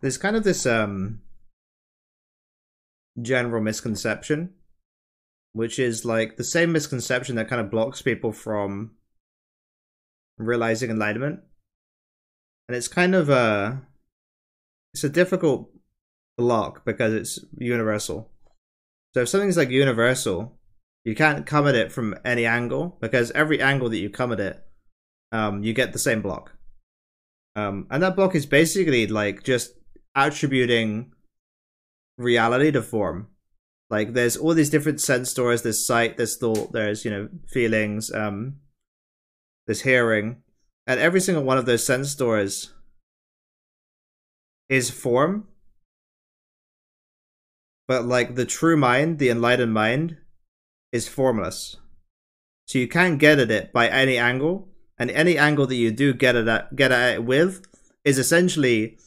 there's kind of this um general misconception which is like the same misconception that kind of blocks people from realizing enlightenment. And it's kind of a it's a difficult block because it's universal. So if something's like universal you can't come at it from any angle because every angle that you come at it um you get the same block. Um and that block is basically like just attributing reality to form. Like there's all these different sense stores, there's sight, there's thought, there's, you know, feelings, um there's hearing. And every single one of those sense stores is form. But like the true mind, the enlightened mind, is formless. So you can't get at it by any angle, and any angle that you do get at get at it with is essentially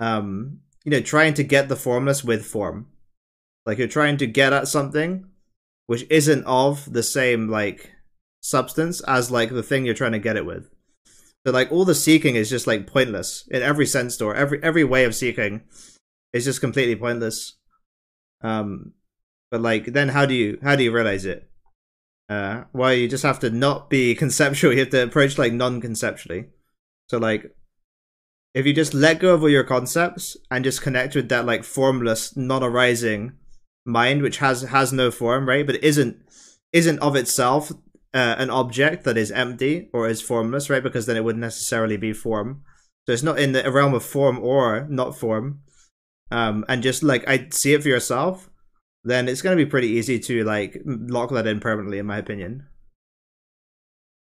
um you know trying to get the formless with form. Like you're trying to get at something which isn't of the same like substance as like the thing you're trying to get it with. So like all the seeking is just like pointless in every sense or every every way of seeking is just completely pointless. Um but like then how do you how do you realize it? Uh well you just have to not be conceptual you have to approach like non-conceptually. So like if you just let go of all your concepts and just connect with that like formless, non-arising mind, which has has no form, right? But isn't isn't of itself uh, an object that is empty or is formless, right? Because then it wouldn't necessarily be form. So it's not in the realm of form or not form. Um, and just like I see it for yourself, then it's going to be pretty easy to like lock that in permanently, in my opinion.